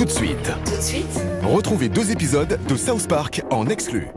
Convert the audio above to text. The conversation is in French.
Tout de suite, Tout de suite retrouvez deux épisodes de South Park en exclu.